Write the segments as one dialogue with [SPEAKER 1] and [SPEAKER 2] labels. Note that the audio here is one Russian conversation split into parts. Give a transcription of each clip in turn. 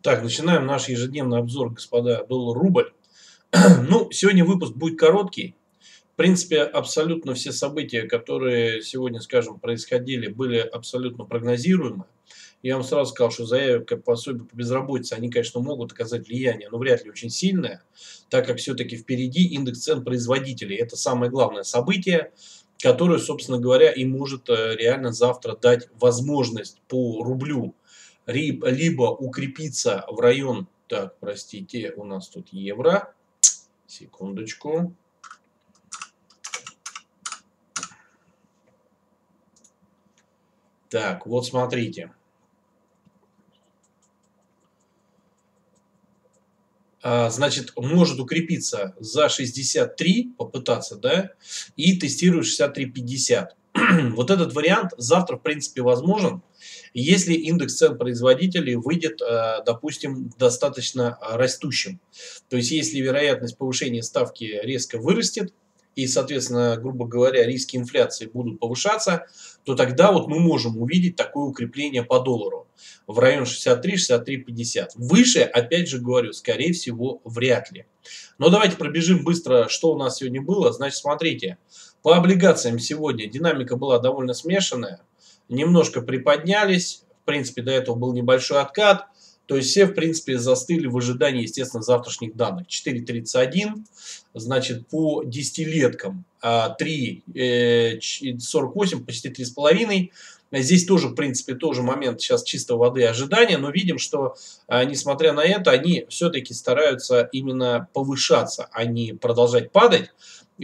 [SPEAKER 1] Так, начинаем наш ежедневный обзор, господа, доллар-рубль. ну, сегодня выпуск будет короткий. В принципе, абсолютно все события, которые сегодня, скажем, происходили, были абсолютно прогнозируемы. Я вам сразу сказал, что заявка по пособию по безработице, они, конечно, могут оказать влияние, но вряд ли очень сильное, так как все-таки впереди индекс цен производителей. Это самое главное событие, которое, собственно говоря, и может э, реально завтра дать возможность по рублю либо укрепиться в район, так, простите, у нас тут евро, секундочку, Так, вот смотрите. А, значит, может укрепиться за 63, попытаться, да, и тестирует 63,50. вот этот вариант завтра, в принципе, возможен, если индекс цен производителей выйдет, э, допустим, достаточно растущим. То есть, если вероятность повышения ставки резко вырастет, и, соответственно, грубо говоря, риски инфляции будут повышаться, то тогда вот мы можем увидеть такое укрепление по доллару в район 63-63-50. Выше, опять же говорю, скорее всего, вряд ли. Но давайте пробежим быстро, что у нас сегодня было. Значит, смотрите, по облигациям сегодня динамика была довольно смешанная. Немножко приподнялись, в принципе, до этого был небольшой откат. То есть все, в принципе, застыли в ожидании, естественно, завтрашних данных. 4.31, значит, по десятилеткам 3.48, э, почти 3,5. Здесь тоже, в принципе, тоже момент сейчас чисто воды ожидания, но видим, что, а, несмотря на это, они все-таки стараются именно повышаться, а не продолжать падать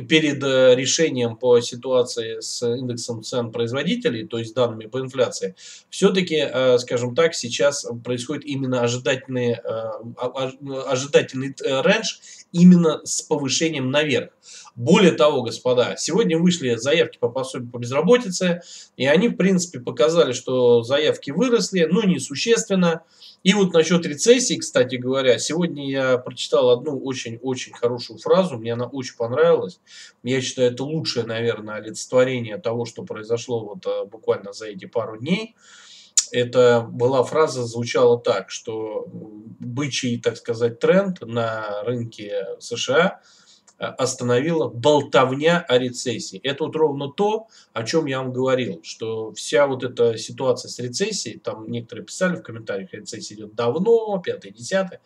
[SPEAKER 1] перед э, решением по ситуации с индексом цен производителей, то есть данными по инфляции, все-таки, э, скажем так, сейчас происходит именно ожидательный, э, а, ожидательный рейндж именно с повышением наверх. Более того, господа, сегодня вышли заявки по пособию по безработице, и они, в принципе, показали, что заявки выросли, но несущественно. И вот насчет рецессии, кстати говоря, сегодня я прочитал одну очень-очень хорошую фразу, мне она очень понравилась. Я считаю, это лучшее, наверное, олицетворение того, что произошло вот э, буквально за эти пару дней. Это была фраза, звучала так, что бычий, так сказать, тренд на рынке США – остановила болтовня о рецессии. Это вот ровно то, о чем я вам говорил, что вся вот эта ситуация с рецессией, там некоторые писали в комментариях, рецессия идет давно, пятое, десятое,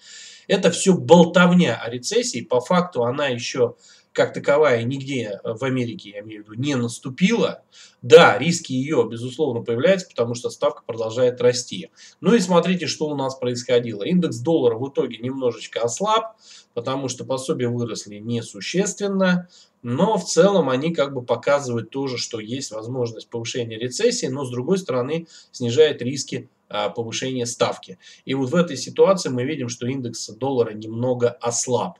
[SPEAKER 1] это все болтовня о рецессии, по факту она еще как таковая нигде в Америке, я имею в виду, не наступила. Да, риски ее, безусловно, появляются, потому что ставка продолжает расти. Ну и смотрите, что у нас происходило. Индекс доллара в итоге немножечко ослаб, потому что пособия выросли несущественно. Но в целом они как бы показывают тоже, что есть возможность повышения рецессии, но с другой стороны снижает риски а, повышения ставки. И вот в этой ситуации мы видим, что индекс доллара немного ослаб.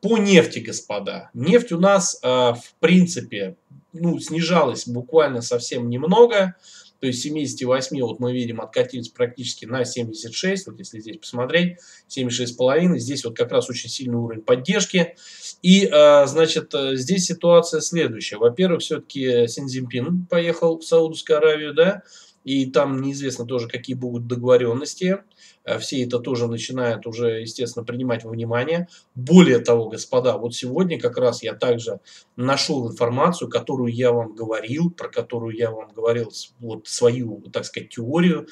[SPEAKER 1] По нефти, господа. Нефть у нас, э, в принципе, ну, снижалась буквально совсем немного. То есть 78 вот мы видим откатились практически на 76. Вот если здесь посмотреть, 76,5. Здесь вот как раз очень сильный уровень поддержки. И, э, значит, э, здесь ситуация следующая. Во-первых, все-таки Синзимпин поехал в Саудовскую Аравию, да, и там неизвестно тоже, какие будут договоренности. Э, все это тоже начинают уже, естественно, принимать во внимание. Более того, господа, вот сегодня как раз я также нашел информацию, которую я вам говорил, про которую я вам говорил вот свою, так сказать, теорию.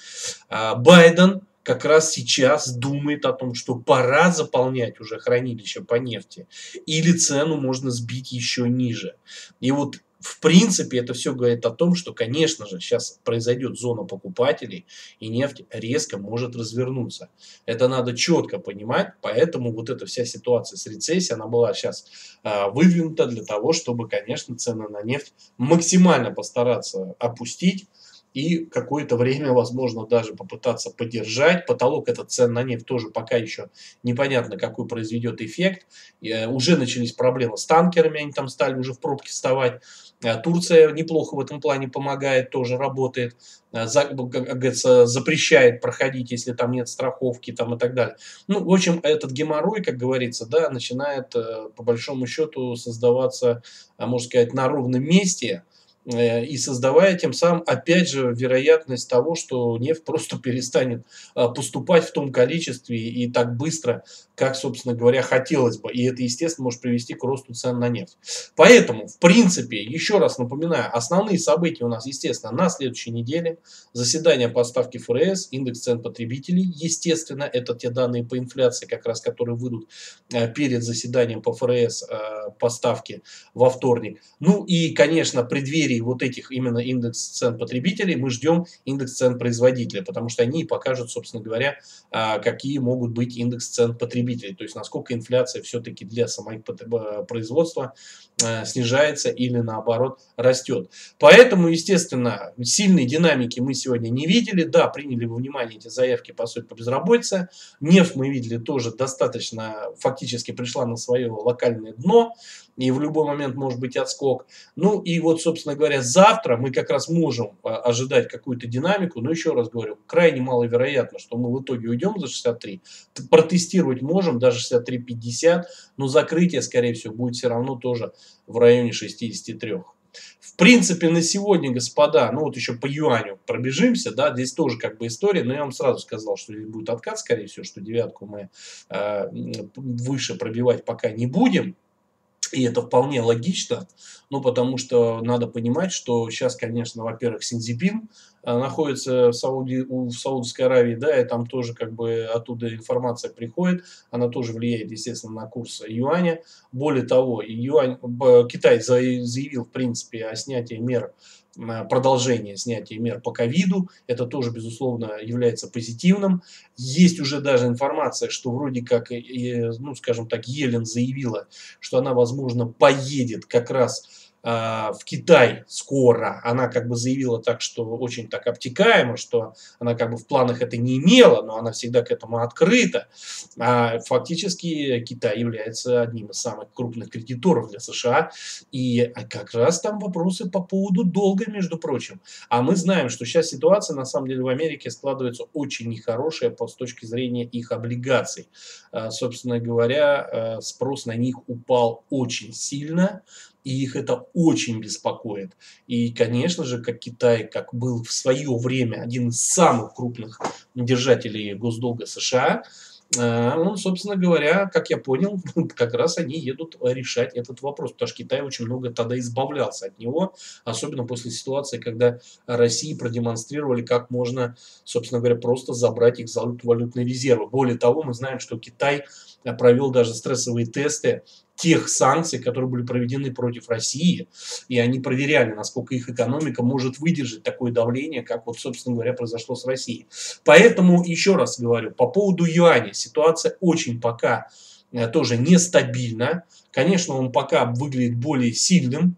[SPEAKER 1] А, Байден как раз сейчас думает о том, что пора заполнять уже хранилище по нефти, или цену можно сбить еще ниже. И вот в принципе, это все говорит о том, что, конечно же, сейчас произойдет зона покупателей, и нефть резко может развернуться. Это надо четко понимать, поэтому вот эта вся ситуация с рецессией, она была сейчас а, выдвинута для того, чтобы, конечно, цены на нефть максимально постараться опустить, и какое-то время, возможно, даже попытаться поддержать. Потолок этот цен на нефть тоже пока еще непонятно, какой произведет эффект. И, э, уже начались проблемы с танкерами, они там стали уже в пробке вставать. Э, Турция неплохо в этом плане помогает, тоже работает. Э, за, как говорится, запрещает проходить, если там нет страховки там, и так далее. Ну, в общем, этот геморрой, как говорится, да, начинает по большому счету создаваться, можно сказать, на ровном месте – и создавая тем самым, опять же, вероятность того, что нефть просто перестанет а, поступать в том количестве и так быстро, как, собственно говоря, хотелось бы. И это, естественно, может привести к росту цен на нефть. Поэтому, в принципе, еще раз напоминаю, основные события у нас, естественно, на следующей неделе. Заседание по ставке ФРС, индекс цен потребителей. Естественно, это те данные по инфляции, как раз которые выйдут э, перед заседанием по ФРС э, по ставке во вторник. Ну и, конечно, в преддверии вот этих именно индекс цен потребителей мы ждем индекс цен производителя, потому что они покажут, собственно говоря, э, какие могут быть индекс цен потребителей то есть насколько инфляция все-таки для самого производства э, снижается или наоборот растет. Поэтому, естественно, сильной динамики мы сегодня не видели. Да, приняли во внимание эти заявки по сути по безработице. Нефть мы видели тоже достаточно, фактически пришла на свое локальное дно и в любой момент может быть отскок. Ну и вот, собственно говоря, завтра мы как раз можем а, ожидать какую-то динамику, но еще раз говорю, крайне маловероятно, что мы в итоге уйдем за 63. Протестировать можем даже 63-50, но закрытие, скорее всего, будет все равно тоже в районе 63. В принципе, на сегодня, господа, ну вот еще по юаню пробежимся, да, здесь тоже как бы история, но я вам сразу сказал, что здесь будет откат, скорее всего, что девятку мы э, выше пробивать пока не будем, и это вполне логично, ну, потому что надо понимать, что сейчас, конечно, во-первых, Синзипин находится в, Сауди, в Саудовской Аравии, да, и там тоже как бы оттуда информация приходит, она тоже влияет, естественно, на курс юаня. Более того, юань, Китай заявил, в принципе, о снятии мер продолжение снятия мер по ковиду. Это тоже, безусловно, является позитивным. Есть уже даже информация, что вроде как, ну, скажем так, Елен заявила, что она, возможно, поедет как раз в Китай скоро. Она как бы заявила так, что очень так обтекаемо, что она как бы в планах это не имела, но она всегда к этому открыта. А фактически Китай является одним из самых крупных кредиторов для США. И как раз там вопросы по поводу долга, между прочим. А мы знаем, что сейчас ситуация на самом деле в Америке складывается очень нехорошая с точки зрения их облигаций. А, собственно говоря, а, спрос на них упал очень сильно и их это очень беспокоит. И, конечно же, как Китай, как был в свое время один из самых крупных держателей госдолга США, э, он, собственно говоря, как я понял, как раз они едут решать этот вопрос, потому что Китай очень много тогда избавлялся от него, особенно после ситуации, когда России продемонстрировали, как можно, собственно говоря, просто забрать их валютные резервы. Более того, мы знаем, что Китай провел даже стрессовые тесты тех санкций, которые были проведены против России, и они проверяли, насколько их экономика может выдержать такое давление, как вот, собственно говоря, произошло с Россией. Поэтому, еще раз говорю, по поводу юаня, ситуация очень пока э, тоже нестабильна. Конечно, он пока выглядит более сильным,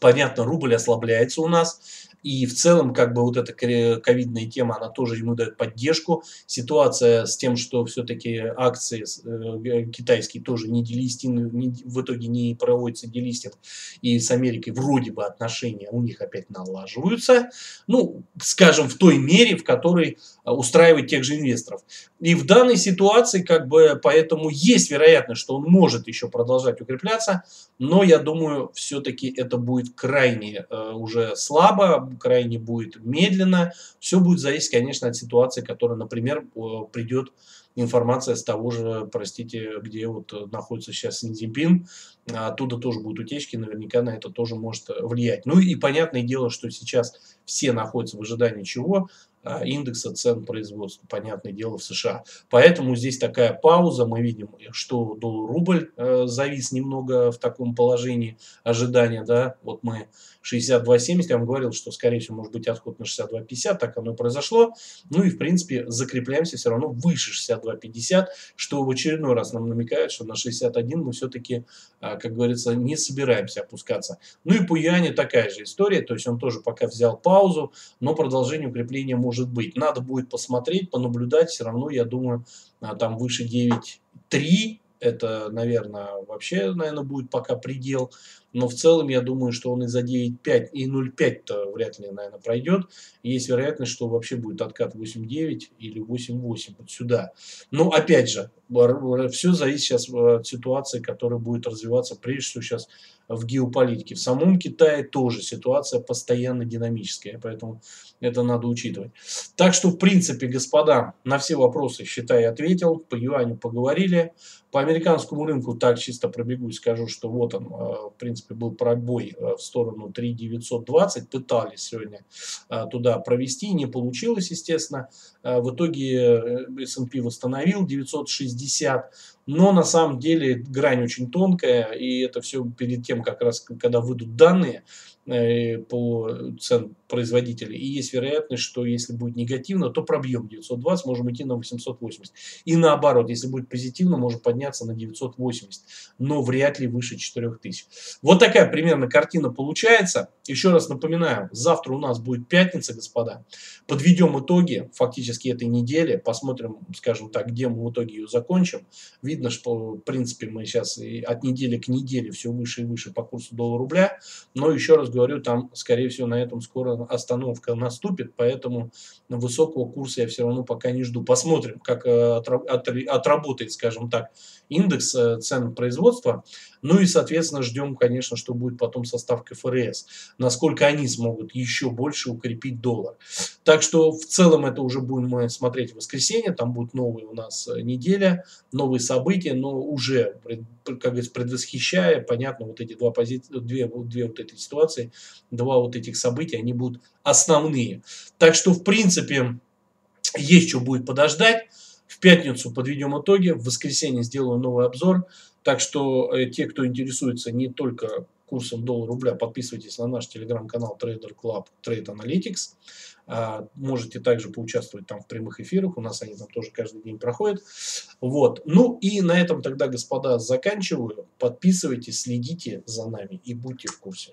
[SPEAKER 1] Понятно, рубль ослабляется у нас, и в целом, как бы вот эта ковидная тема, она тоже ему дает поддержку. Ситуация с тем, что все-таки акции э, китайские тоже не делистинг, в итоге не проводится делистинг, и с Америкой вроде бы отношения у них опять налаживаются. Ну, скажем, в той мере, в которой э, устраивает тех же инвесторов. И в данной ситуации, как бы, поэтому есть вероятность, что он может еще продолжать укрепляться, но я думаю, все-таки это будет крайне э, уже слабо, крайне будет медленно. Все будет зависеть, конечно, от ситуации, которая, например, придет информация с того же, простите, где вот находится сейчас Синьцзинпин, оттуда тоже будут утечки, наверняка на это тоже может влиять. Ну и понятное дело, что сейчас все находятся в ожидании чего? А, индекса цен производства, понятное дело, в США. Поэтому здесь такая пауза, мы видим, что доллар-рубль э, завис немного в таком положении ожидания, да, вот мы 62.70, я вам говорил, что, скорее всего, может быть отход на 62.50, так оно и произошло. Ну и, в принципе, закрепляемся все равно выше 62.50, что в очередной раз нам намекает, что на 61 мы все-таки, а, как говорится, не собираемся опускаться. Ну и по Юане такая же история, то есть он тоже пока взял паузу, но продолжение укрепления может быть. Надо будет посмотреть, понаблюдать, все равно, я думаю, а, там выше 9.3 это, наверное, вообще, наверное, будет пока предел. Но в целом я думаю, что он и за 9.5, и 0.5 вряд ли, наверное, пройдет. Есть вероятность, что вообще будет откат 8.9 или 8.8 вот сюда. Но опять же, все зависит сейчас от ситуации, которая будет развиваться прежде всего сейчас в геополитике. В самом Китае тоже ситуация постоянно динамическая, поэтому это надо учитывать. Так что, в принципе, господа, на все вопросы, считай, ответил. По юаню поговорили. По американскому рынку так чисто пробегу и скажу, что вот он, э, в принципе, был пробой э, в сторону 3920. Пытались сегодня э, туда провести, не получилось, естественно. В итоге S&P восстановил 960. Но на самом деле грань очень тонкая, и это все перед тем, как раз когда выйдут данные э, по цен производителей. И есть вероятность, что если будет негативно, то пробьем 920, можем идти на 880. И наоборот, если будет позитивно, можем подняться на 980, но вряд ли выше 4000. Вот такая примерно картина получается. Еще раз напоминаю, завтра у нас будет пятница, господа. Подведем итоги фактически этой недели, посмотрим, скажем так, где мы в итоге ее закончим. Видно, что в принципе мы сейчас от недели к неделе все выше и выше по курсу доллара-рубля. Но еще раз говорю, там, скорее всего, на этом скоро остановка наступит, поэтому высокого курса я все равно пока не жду. Посмотрим, как э, отработает, скажем так, индекс э, цен производства. Ну и, соответственно, ждем, конечно, что будет потом со ставкой ФРС. Насколько они смогут еще больше укрепить доллар. Так что в целом это уже будем мы смотреть в воскресенье. Там будет новая у нас э, неделя, новые события, но уже, как говорится, предвосхищая, понятно, вот эти два позиции, две, две вот эти ситуации, два вот этих события, они будут основные. Так что, в принципе, есть что будет подождать. В пятницу подведем итоги, в воскресенье сделаю новый обзор. Так что э, те, кто интересуется не только курсом доллара-рубля, подписывайтесь на наш телеграм-канал Trader Club Trade Analytics. А, можете также поучаствовать там в прямых эфирах, у нас они там тоже каждый день проходят. Вот. Ну и на этом тогда, господа, заканчиваю. Подписывайтесь, следите за нами и будьте в курсе.